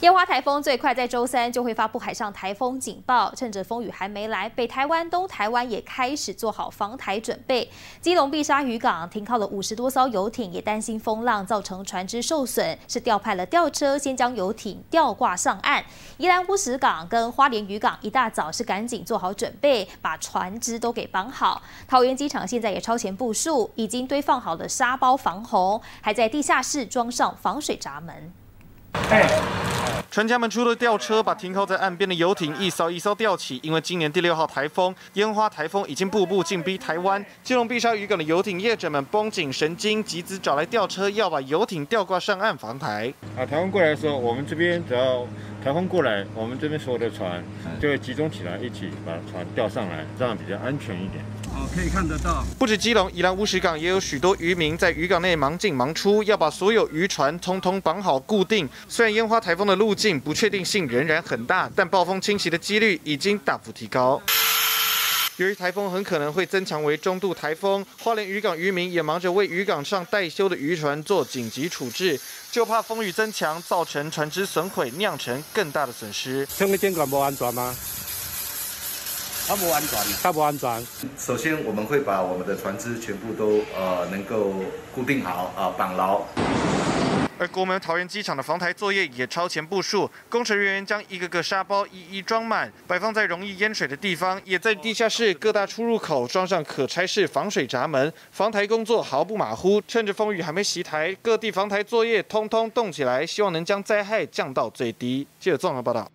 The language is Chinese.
烟花台风最快在周三就会发布海上台风警报，趁着风雨还没来，北台湾、东台湾也开始做好防台准备。基隆碧沙渔港停靠了五十多艘游艇，也担心风浪造成船只受损，是调派了吊车先将游艇吊挂上岸。宜兰乌石港跟花莲渔港一大早是赶紧做好准备，把船只都给绑好。桃园机场现在也超前部署，已经堆放好了沙包防洪，还在地下室装上防水闸门。船家们出了吊车，把停靠在岸边的游艇一艘一艘吊起。因为今年第六号台风烟花台风已经步步进逼台湾，基隆碧沙渔港的游艇业者们绷紧神经，集资找来吊车，要把游艇吊挂上岸防台。啊，台风过来的时候，我们这边只要台风过来，我们这边所有的船就会集中起来，一起把船吊上来，这样比较安全一点。哦，可以看得到。不止基隆、宜兰乌石港，也有许多渔民在渔港内忙进忙出，要把所有渔船通通绑好固定。虽然烟花台风的路径不确定性仍然很大，但暴风侵袭的几率已经大幅提高。由于台风很可能会增强为中度台风，花莲渔港渔民也忙着为渔港上待修的渔船做紧急处置，就怕风雨增强造成船只损毁，酿成更大的损失。听你监管不安全吗？它不安全，它不安全。首先，我们会把我们的船只全部都呃能够固定好啊，绑牢。而国门桃园机场的防台作业也超前部署，工程人员将一个个沙包一一装满，摆放在容易淹水的地方，也在地下室各大出入口装上可拆式防水闸门，防台工作毫不马虎。趁着风雨还没袭台，各地防台作业通通动起来，希望能将灾害降到最低。记者综合报道。